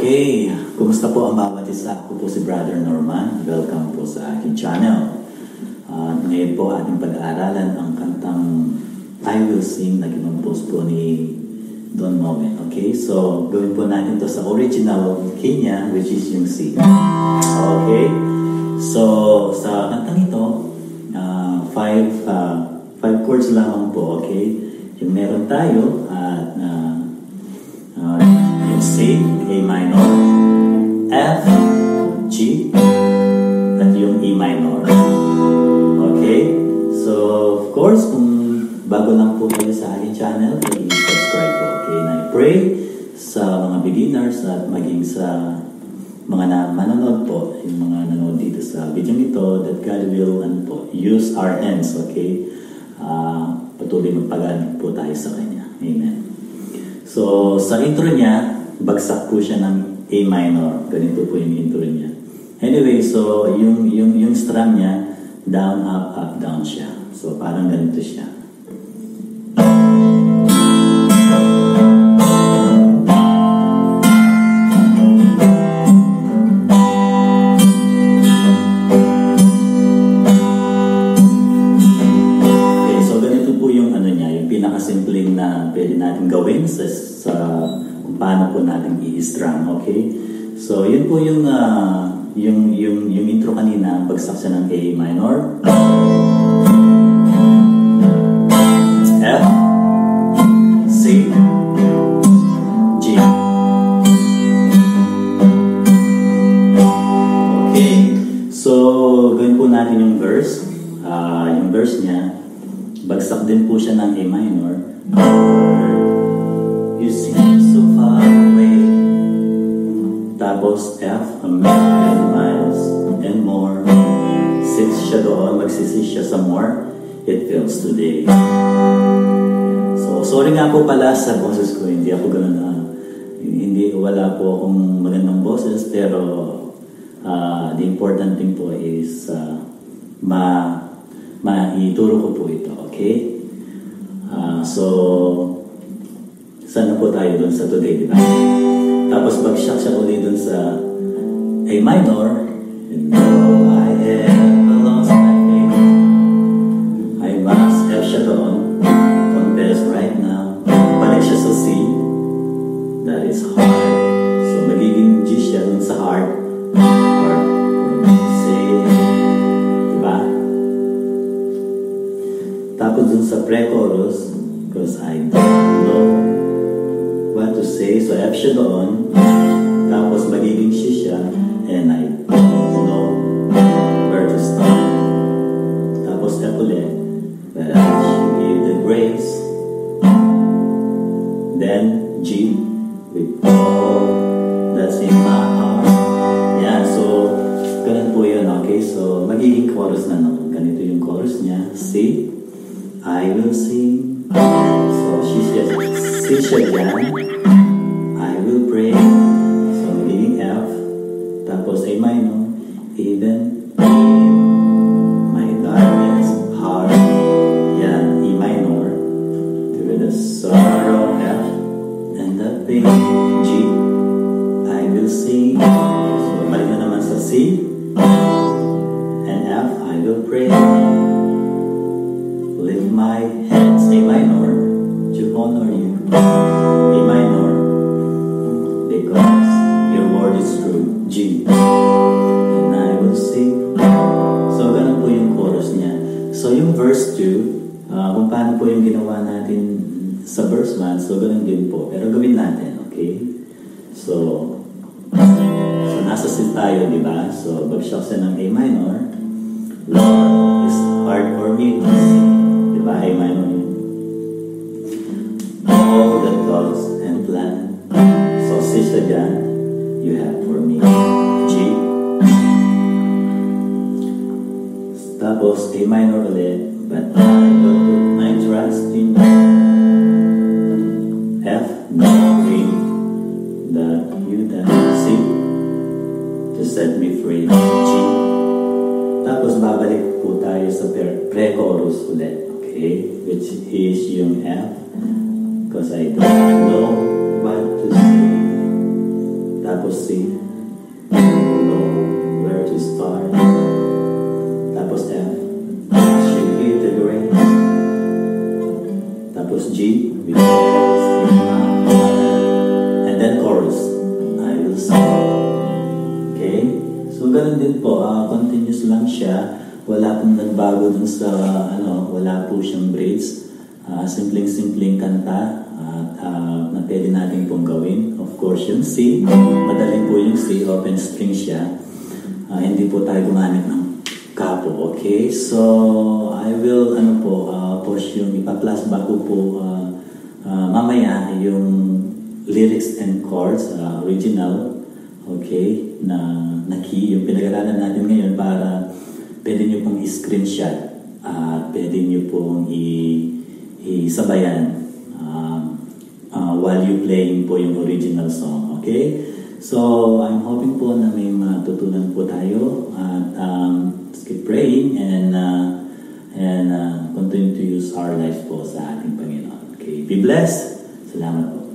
Okay, kumusta po ang bawat isa? Ako po si Brother Norman. Welcome po sa aking channel. Uh, ngayon po ating pag-aaralan ang kantang I Will Sing na kinompose po ni Don Moen. Okay, so gawin po natin to sa original Kenya which is yung C. Okay, so sa kantang ito, uh, five, uh, five chords lamang po. Okay, yung meron tayo A minor, F, G, at yung E minor. Okay? So, of course, kung bago lang po kayo sa aking channel, please subscribe po. Okay? And I pray sa mga beginners at maging sa mga na manonood po, yung mga nanonood dito sa video nito, that God will ano po, use our hands, okay? Uh, patuloy magpagaling po tayo sa Kanya. Amen. So, sa intro niya, bagsak po siya ng A minor. Ganito po yung intro niya. Anyway, so yung, yung, yung strum niya, down, up, up, down siya. So, parang ganito siya. I-strum, okay? So, yun po yung, ah, yung, yung, yung intro kanina, bagsak siya ng A minor. F, C, G. Okay, so gawin po natin yung verse. Ah, yung verse niya, bagsak din po siya ng A minor. You seem Tapos F, a million miles and more. Six siya doon, magsisi siya sa more. It feels today. So, sorry nga po pala sa boses ko. Hindi ako ganun na, hindi, wala po akong magandang boses. Pero, ah, the important thing po is, ah, ma, maituro ko po ito. Okay? Ah, so, sana po tayo dun sa today, di ba? Tapos bagsak siya ulit sa A minor. And though I have lost my faith, I must have siya doon. Confess right now. but siya sa C. That is hard. So magiging G siya dun sa heart. Heart. C. Diba? Tapos dun sa pre-chorus, because I don't know what to say. So F siya doon. C siya. And I don't know where to start. Tapos F ulit. I should give the grace. Then G with all that's in my heart. Yan, so ganun po yun, okay? So magiging chorus na naman. Ganito yung chorus niya. C. I will sing. So, she siya, C siya dyan. The G. I will sing. So, balik na naman sa C. And F. I will pray. Lift my hands, A minor, to honor you. A minor, because your word is true. G. And I will sing. So, ganun po yung chorus niya. So, yung verse 2, ah, kung paano po yung ginawa natin sa verse 1, so ganun din po. Pero gawin natin, okay? So, so nasa C tayo, di ba? So, bagsak siya ng A minor. Lord, it's hard for me to sing. Di ba? A minor. All the thoughts and plan. So, C siya dyan. You have for me. G. Tapos, A minor ulit. But I will put my trust in you. Set me free. G. Tapos babalik po tayo sa pre- pre-chorus ulit. Okay? Which is yung F. Because I don't know what to say. Tapos C. Know where to start. Tapos F. Should give the grace. Tapos G. which lang siya. Wala pong nagbago dun sa, ano, wala po siyang braids. Ah, simpleng-simpleng kanta at ah, na pwede natin pong gawin. Of course, yung C, madali po yung C, open string siya. Ah, hindi po tayo gumamit ng kapo, okay? So, I will, ano po, ah, post yung ipa-plus bago po ah, ah, mamaya yung lyrics and chords, ah, original, okay, na, na key, yung pinag-aralan natin ngayon para pwede nyo pong i-screenshot at pwede nyo pong i- isabayan um, uh, while you playing po yung original song, okay? So, I'm hoping po na may matutunan po tayo at um, let's keep praying and uh, and uh, continue to use our lives po sa ating Panginoon. Okay, be blessed. Salamat po.